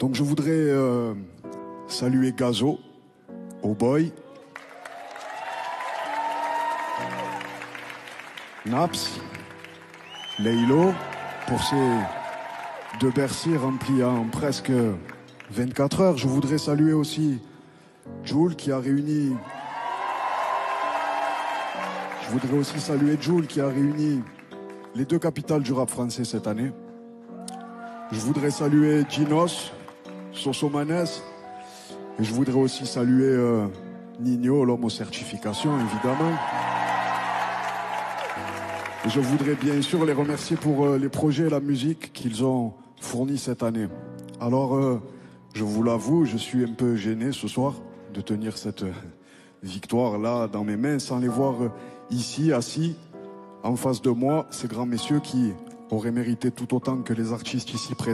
Donc je voudrais euh, saluer Gazo, Oh Boy, Naps, Leilo, pour ces deux Bercy remplis en presque 24 heures. Je voudrais saluer aussi Jules qui a réuni. Je voudrais aussi saluer Jules qui a réuni les deux capitales du rap français cette année. Je voudrais saluer Ginos, Sosomanes, et je voudrais aussi saluer euh, Nino, l'homme aux certifications, évidemment. Et je voudrais bien sûr les remercier pour euh, les projets et la musique qu'ils ont fournis cette année. Alors, euh, je vous l'avoue, je suis un peu gêné ce soir de tenir cette victoire-là dans mes mains sans les voir ici, assis, en face de moi, ces grands messieurs qui auraient mérité tout autant que les artistes ici présents.